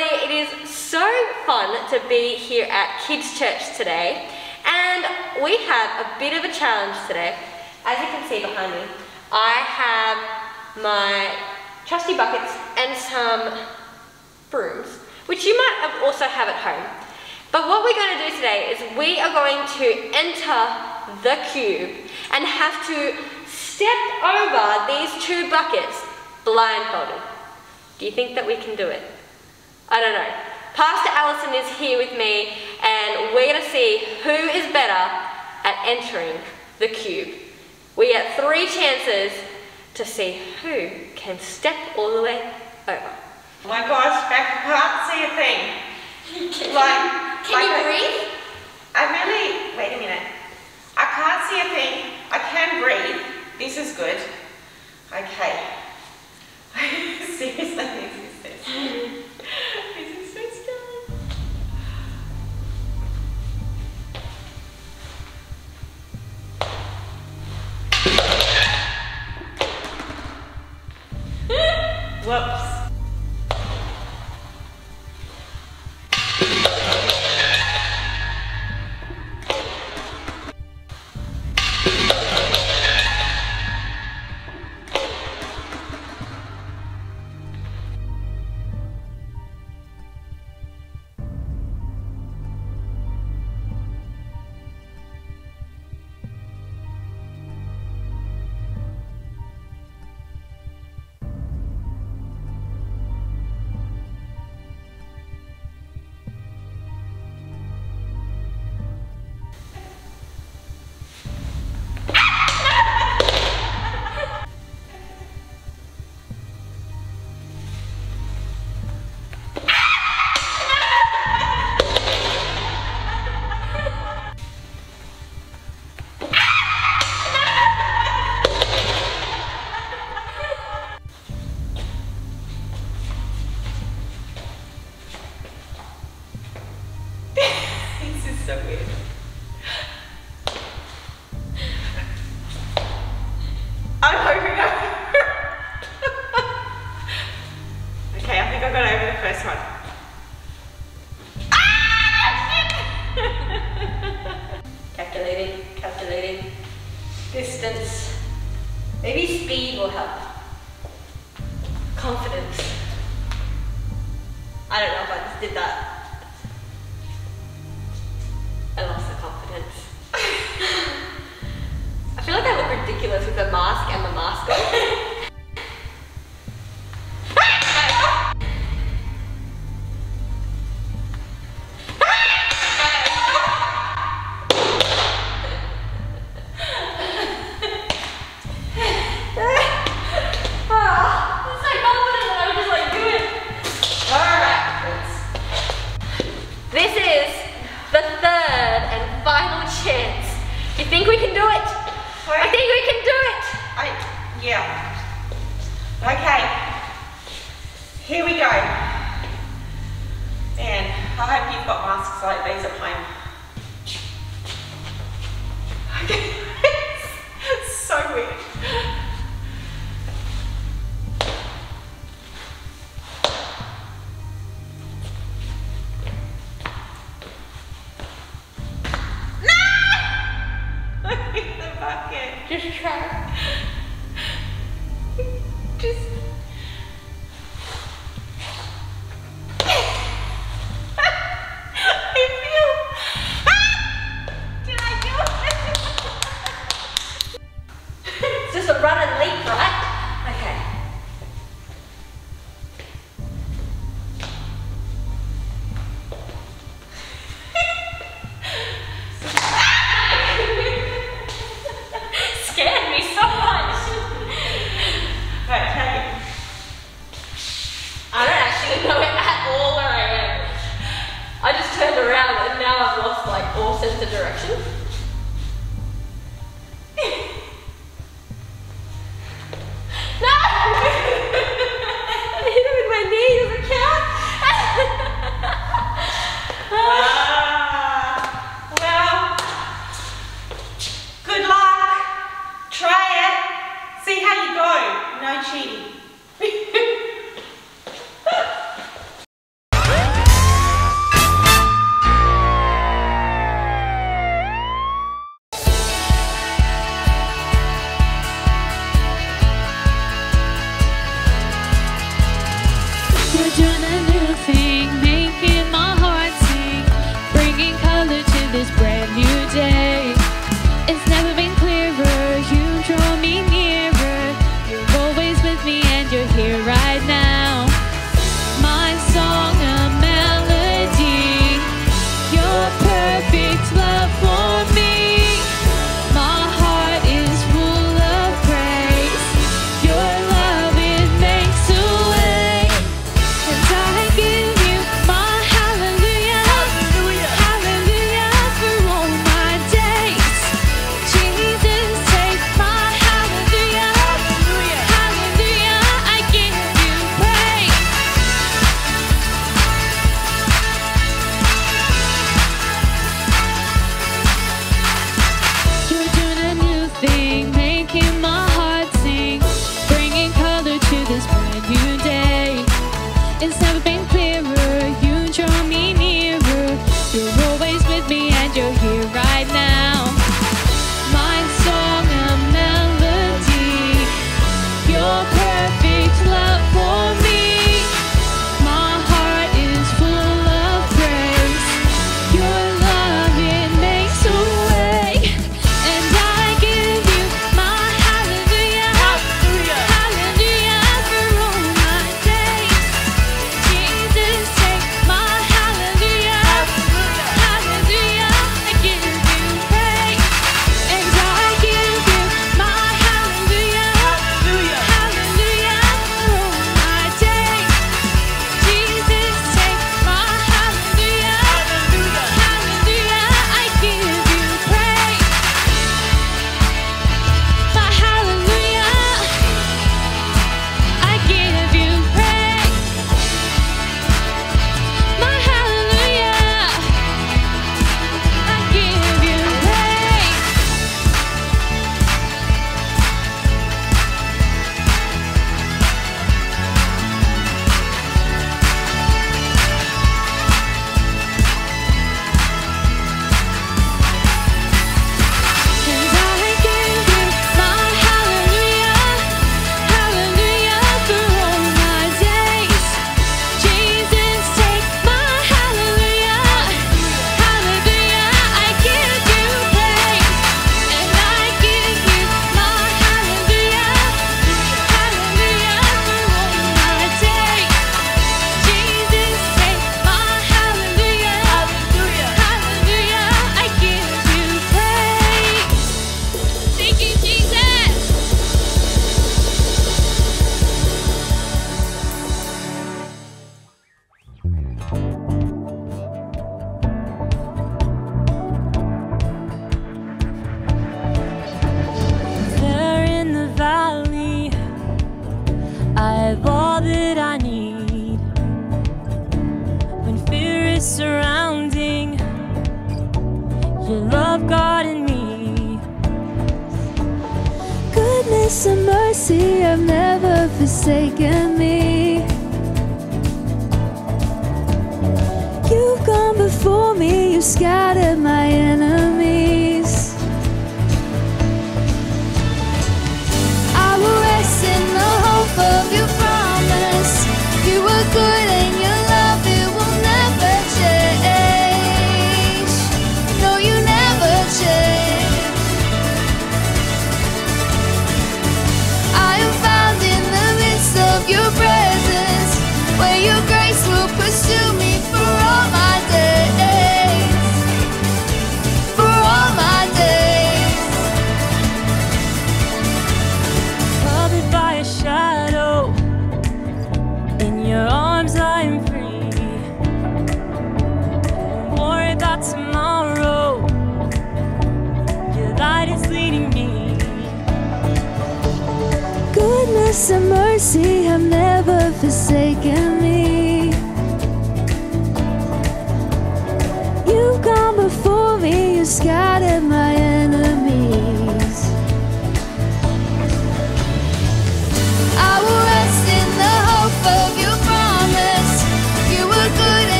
Everybody. It is so fun to be here at Kids Church today, and we have a bit of a challenge today. As you can see behind me, I have my trusty buckets and some brooms, which you might also have at home. But what we're going to do today is we are going to enter the cube and have to step over these two buckets blindfolded. Do you think that we can do it? I don't know. Pastor Allyson is here with me and we're going to see who is better at entering the cube. We get three chances to see who can step all the way over. Oh my gosh, Bec, I can't see a thing. Like, Can like you I- breathe? I really, wait a minute. I can't see a thing. I can breathe. This is good. Okay. Seriously, this is. This Whoops. You've got masks like It's never been clearer,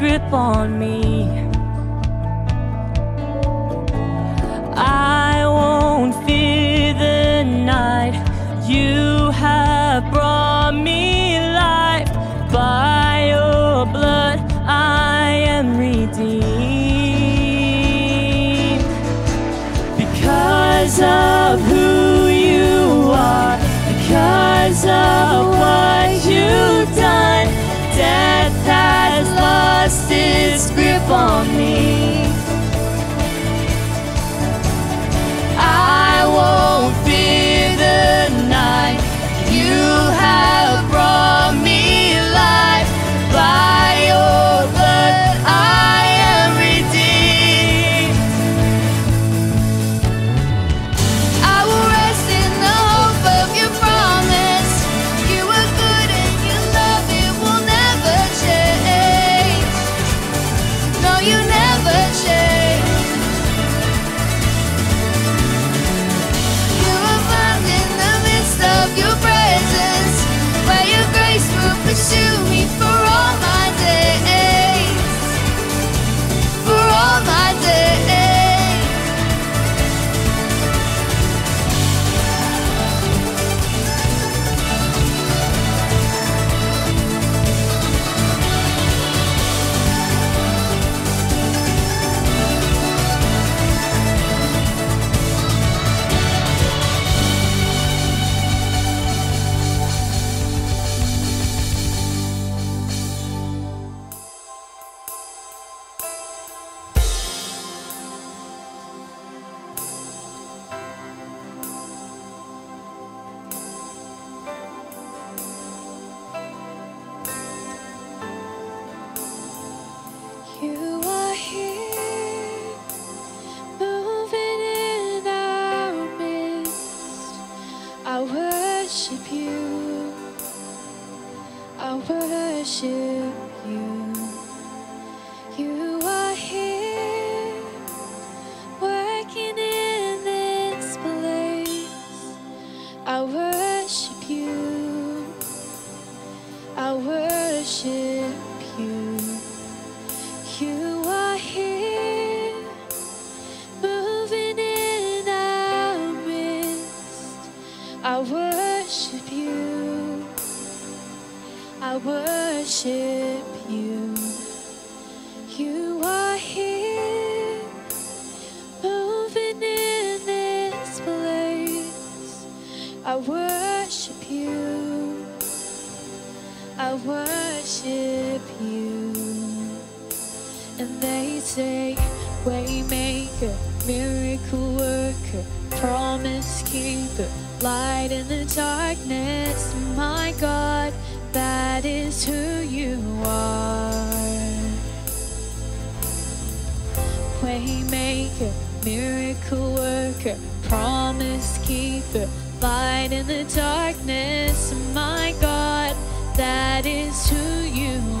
grip on me. That is who you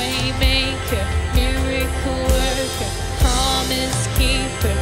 waymaker, miracle worker, promise keeper.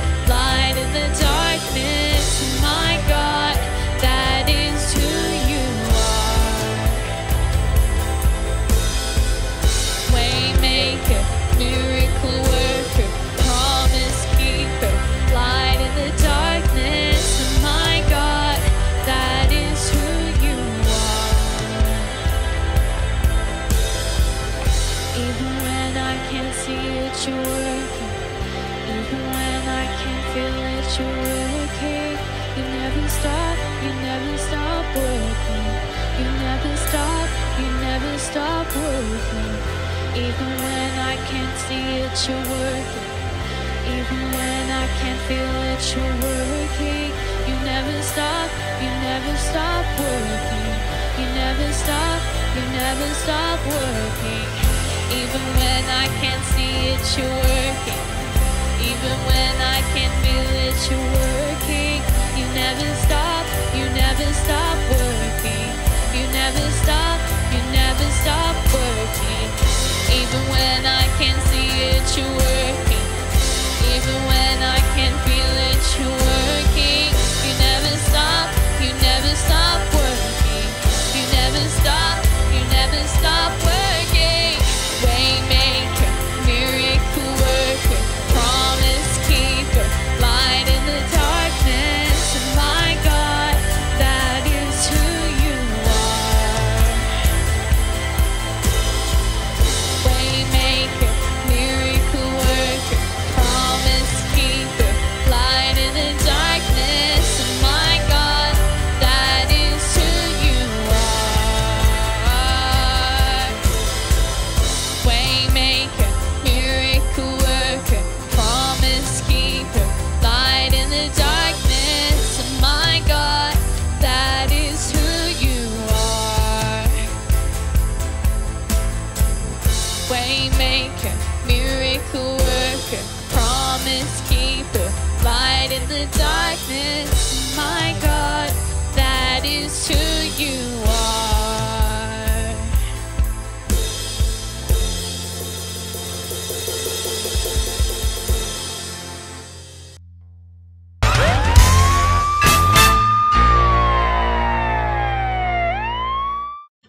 Stop, you never stop working. You never stop, you never stop working. Even when I can't see it, you're working. Even when I can't feel it, you're working. You never stop, you never stop working. You never stop, you never stop working. Even when I can't see it, you're working. Even when I can't feel it, you're working. Stop working. You never stop, you never stop working. Waymaker,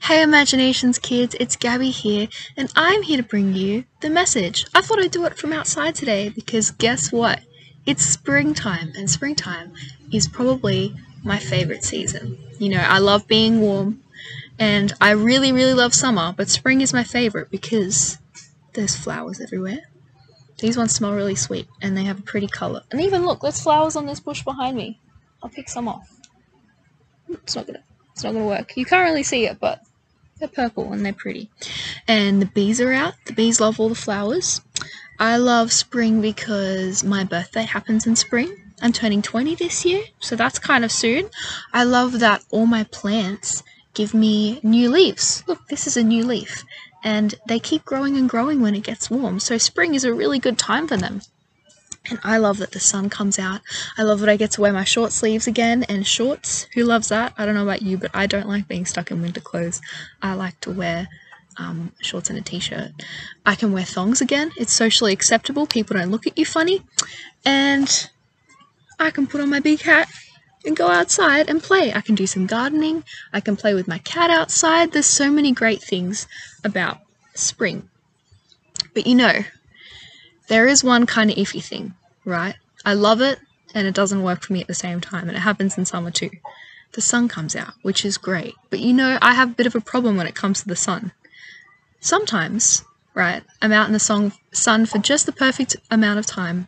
Hey Imaginations kids, it's Gabby here, and I'm here to bring you the message. I thought I'd do it from outside today because guess what? It's springtime, and springtime is probably my favorite season. You know, I love being warm, and I really, really love summer, but spring is my favorite because there's flowers everywhere. These ones smell really sweet, and they have a pretty color. And even look, there's flowers on this bush behind me. I'll pick some off. It's not gonna, it's not gonna work. You can't really see it, but they're purple and they're pretty. And the bees are out. The bees love all the flowers. I love spring because my birthday happens in spring. I'm turning 20 this year, so that's kind of soon. I love that all my plants give me new leaves. Look, this is a new leaf. And they keep growing and growing when it gets warm. So spring is a really good time for them. And I love that the sun comes out. I love that I get to wear my short sleeves again and shorts. Who loves that? I don't know about you, but I don't like being stuck in winter clothes. I like to wear um, shorts and a t-shirt. I can wear thongs again. It's socially acceptable. People don't look at you funny. And I can put on my big hat and go outside and play. I can do some gardening. I can play with my cat outside. There's so many great things about spring. But you know, there is one kind of iffy thing, right? I love it and it doesn't work for me at the same time, and it happens in summer too. The sun comes out, which is great, but you know, I have a bit of a problem when it comes to the sun. Sometimes, right, I'm out in the sun for just the perfect amount of time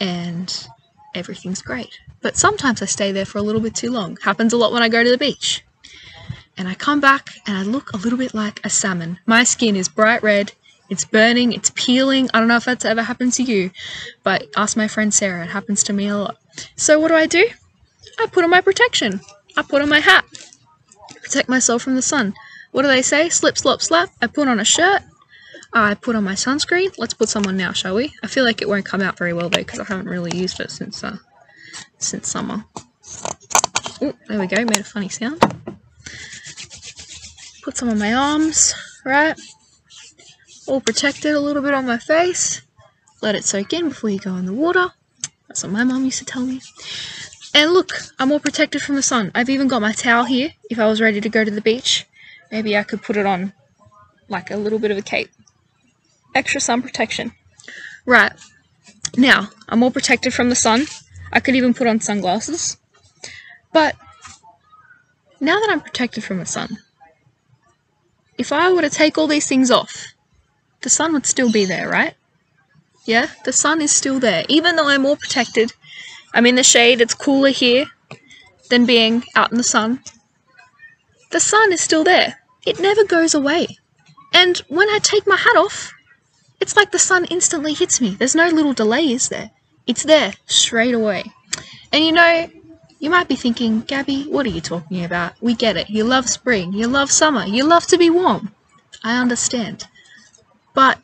and everything's great. But sometimes I stay there for a little bit too long. Happens a lot when I go to the beach. And I come back and I look a little bit like a salmon. My skin is bright red, it's burning, it's peeling. I don't know if that's ever happened to you, but ask my friend Sarah, it happens to me a lot. So what do I do? I put on my protection. I put on my hat. Protect myself from the sun. What do they say? Slip, slop, slap. I put on a shirt. I put on my sunscreen. Let's put some on now, shall we? I feel like it won't come out very well though, because I haven't really used it since uh, since summer. Ooh, there we go. Made a funny sound. Put some on my arms, right? All protected a little bit on my face. Let it soak in before you go in the water. That's what my mum used to tell me. And look, I'm all protected from the sun. I've even got my towel here if I was ready to go to the beach. Maybe I could put it on like a little bit of a cape. Extra sun protection. Right. Now, I'm all protected from the sun. I could even put on sunglasses. But now that I'm protected from the sun, if I were to take all these things off, the sun would still be there, right? Yeah, the sun is still there. Even though I'm more protected, I'm in the shade, it's cooler here than being out in the sun. The sun is still there, it never goes away. And when I take my hat off, it's like the sun instantly hits me. There's no little delay, is there? It's there straight away. And you know, you might be thinking, Gabby, what are you talking about? We get it. You love spring, you love summer, you love to be warm. I understand. But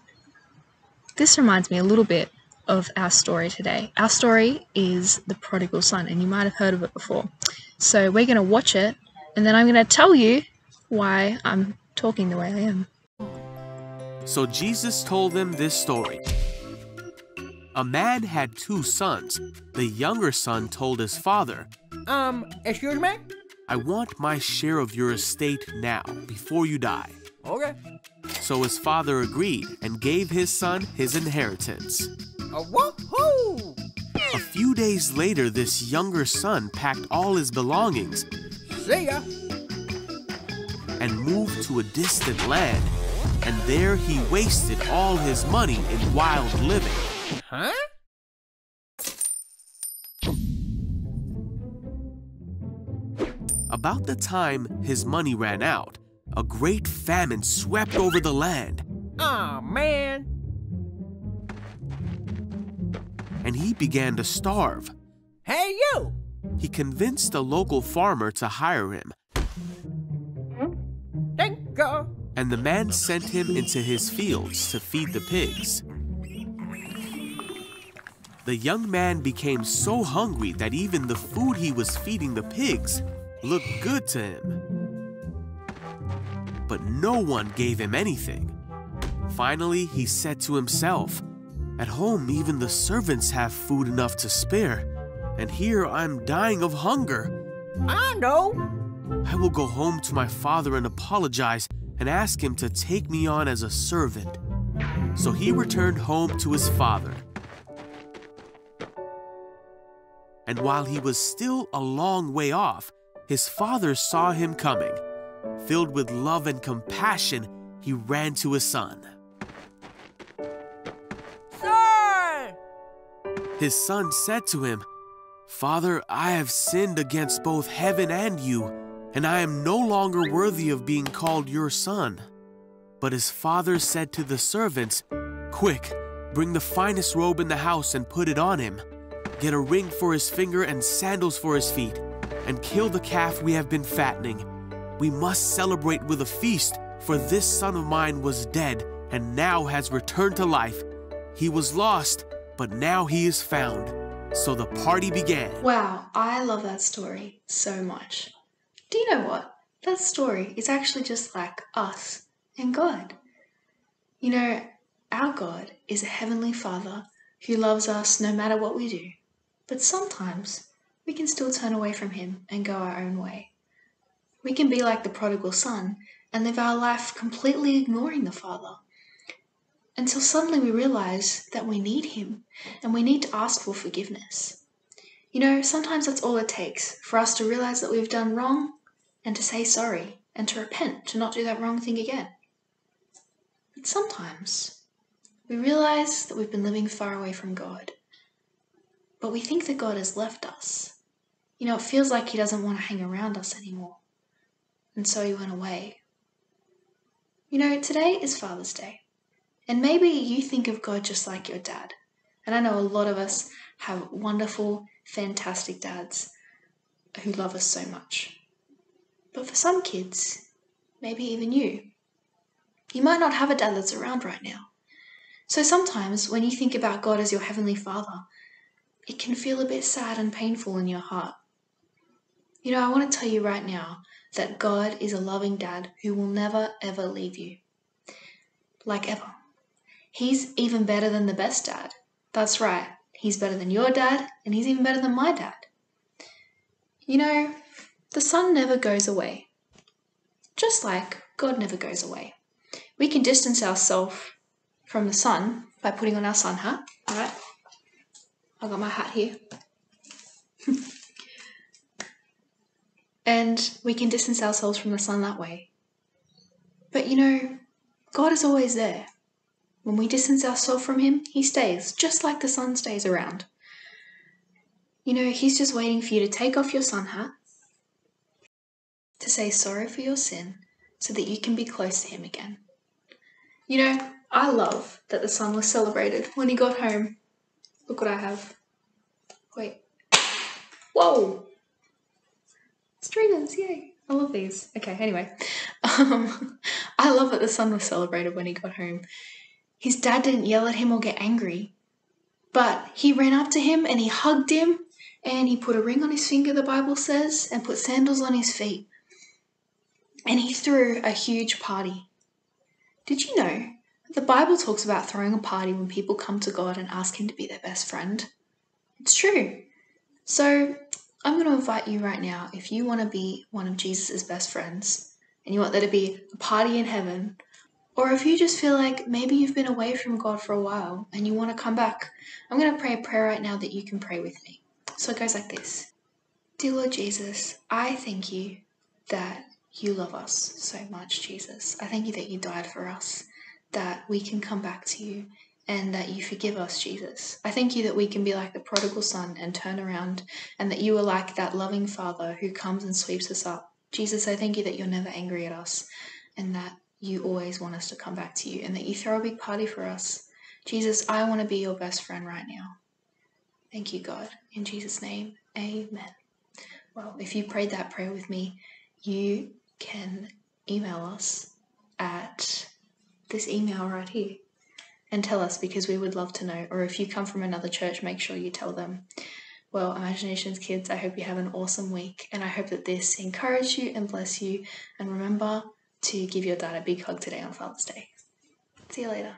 this reminds me a little bit of our story today. Our story is The Prodigal Son, and you might have heard of it before. So we're going to watch it, and then I'm going to tell you why I'm talking the way I am. So Jesus told them this story. A man had two sons. The younger son told his father, Um, excuse me? I want my share of your estate now, before you die. Okay. So his father agreed and gave his son his inheritance. Uh, woohoo! A few days later, this younger son packed all his belongings See ya. and moved to a distant land. And there he wasted all his money in wild living. Huh? About the time his money ran out, a great famine swept over the land, Aw, man. and he began to starve. Hey, you! He convinced a local farmer to hire him, Thank and the man sent him into his fields to feed the pigs. The young man became so hungry that even the food he was feeding the pigs looked good to him. But no one gave him anything. Finally, he said to himself, At home, even the servants have food enough to spare, and here I'm dying of hunger. I know. I will go home to my father and apologize and ask him to take me on as a servant. So he returned home to his father. And while he was still a long way off, his father saw him coming. Filled with love and compassion, he ran to his son. Sir! His son said to him, Father, I have sinned against both heaven and you, and I am no longer worthy of being called your son. But his father said to the servants, Quick, bring the finest robe in the house and put it on him. Get a ring for his finger and sandals for his feet, and kill the calf we have been fattening. We must celebrate with a feast, for this son of mine was dead and now has returned to life. He was lost, but now he is found. So the party began. Wow, I love that story so much. Do you know what? That story is actually just like us and God. You know, our God is a heavenly Father who loves us no matter what we do. But sometimes we can still turn away from Him and go our own way. We can be like the prodigal son and live our life completely ignoring the Father until suddenly we realize that we need Him and we need to ask for forgiveness. You know, sometimes that's all it takes for us to realize that we've done wrong and to say sorry and to repent to not do that wrong thing again. But sometimes we realize that we've been living far away from God, but we think that God has left us. You know, it feels like He doesn't want to hang around us anymore, and so He went away. You know, today is Father's Day, and maybe you think of God just like your dad. And I know a lot of us have wonderful, fantastic dads who love us so much. But for some kids, maybe even you, you might not have a dad that's around right now. So sometimes when you think about God as your Heavenly Father, it can feel a bit sad and painful in your heart. You know, I want to tell you right now that God is a loving dad who will never ever leave you. Like ever. He's even better than the best dad. That's right. He's better than your dad, and he's even better than my dad. You know, the sun never goes away. Just like God never goes away. We can distance ourselves from the sun by putting on our sun hat. Alright? I got my hat here. and we can distance ourselves from the sun that way. But you know, God is always there. When we distance ourselves from Him, He stays, just like the sun stays around. You know, He's just waiting for you to take off your sun hat, to say sorry for your sin, so that you can be close to Him again. You know, I love that the son was celebrated when he got home. Look what I have. Wait. Whoa! Streamers, yay! I love these. Okay, anyway. Um, I love that the son was celebrated when he got home. His dad didn't yell at him or get angry, but he ran up to him and he hugged him and he put a ring on his finger, the Bible says, and put sandals on his feet. And he threw a huge party. Did you know the Bible talks about throwing a party when people come to God and ask Him to be their best friend? It's true. So I'm going to invite you right now, if you want to be one of Jesus' best friends and you want there to be a party in heaven, or if you just feel like maybe you've been away from God for a while and you want to come back, I'm going to pray a prayer right now that you can pray with me. So it goes like this Dear Lord Jesus, I thank you that you love us so much, Jesus. I thank you that you died for us, that we can come back to you, and that you forgive us, Jesus. I thank you that we can be like the prodigal son and turn around, and that you are like that loving father who comes and sweeps us up. Jesus, I thank you that you're never angry at us, and that you always want us to come back to you, and that you throw a big party for us. Jesus, I want to be your best friend right now. Thank you, God. In Jesus' name, amen. Well, if you prayed that prayer with me, you can email us at this email right here and tell us because we would love to know. Or if you come from another church, make sure you tell them. Well, Imaginations kids, I hope you have an awesome week and I hope that this encouraged you and bless you. And remember to give your dad a big hug today on Father's Day. See you later.